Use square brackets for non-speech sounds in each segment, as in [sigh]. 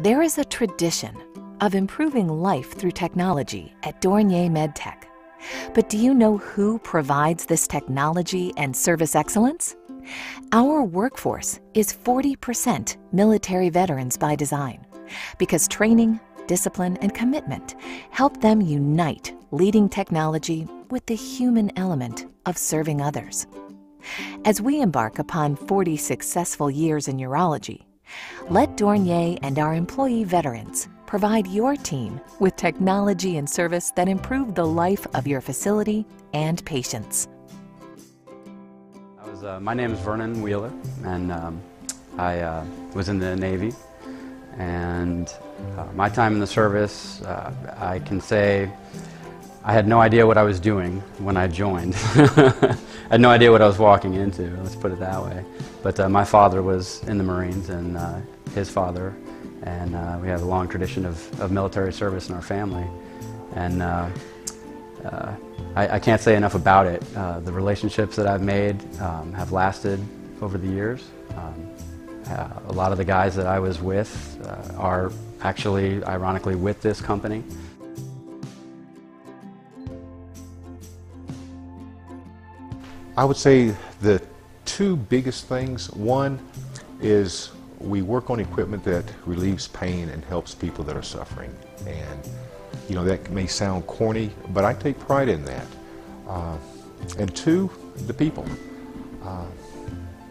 There is a tradition of improving life through technology at Dornier MedTech. But do you know who provides this technology and service excellence? Our workforce is 40% military veterans by design because training, discipline, and commitment help them unite leading technology with the human element of serving others. As we embark upon 40 successful years in urology, let Dornier and our employee veterans provide your team with technology and service that improve the life of your facility and patients. Was, uh, my name is Vernon Wheeler, and um, I uh, was in the Navy. And uh, my time in the service, uh, I can say I had no idea what I was doing when I joined. I [laughs] had no idea what I was walking into, let's put it that way. But uh, my father was in the Marines and uh, his father, and uh, we have a long tradition of, of military service in our family. And uh, uh, I, I, can't say enough about it. Uh, the relationships that I've made um, have lasted over the years. Um, a lot of the guys that I was with are actually, ironically, with this company. I would say the two biggest things. One is we work on equipment that relieves pain and helps people that are suffering. And, you know, that may sound corny, but I take pride in that. Uh, and two, the people. Uh,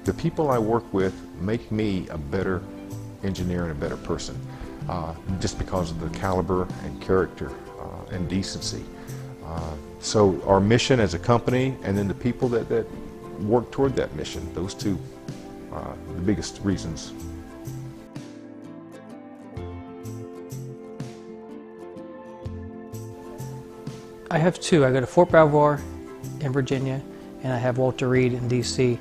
the people I work with make me a better engineer and a better person, uh, just because of the caliber and character uh, and decency. Uh, so our mission as a company and then the people that, that work toward that mission, those two are the biggest reasons. I have two. I go to Fort Belvoir in Virginia and I have Walter Reed in DC.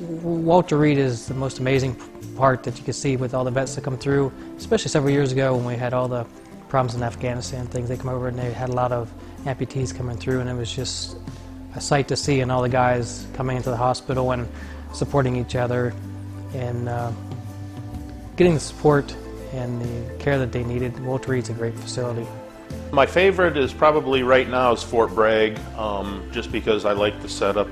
Walter Reed is the most amazing part that you can see with all the vets that come through, especially several years ago when we had all the problems in Afghanistan, things. They come over and they had a lot of amputees coming through, and it was just a sight to see, and all the guys coming into the hospital and supporting each other and uh, getting the support and the care that they needed. Walter Reed's a great facility. My favorite is probably right now is Fort Bragg, um, just because I like the setup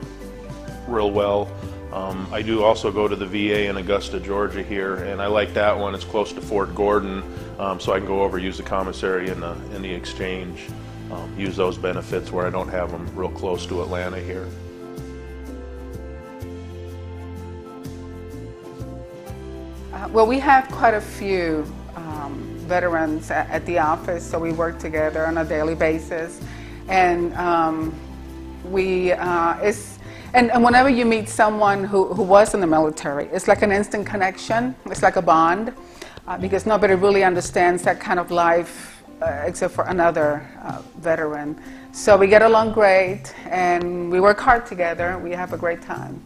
real well. Um, I do also go to the VA in Augusta, Georgia here, and I like that one. It's close to Fort Gordon, um, so I can go over use the commissary in the in the exchange um, use those benefits where I don't have them real close to Atlanta here. Uh, well, we have quite a few um, veterans at, at, the office, so we work together on a daily basis. And um, we, uh, it's, and, and, whenever you meet someone who, who was in the military, it's like an instant connection, it's like a bond, uh, because nobody really understands that kind of life uh, except for another uh, veteran. So we get along great and we work hard together. We have a great time.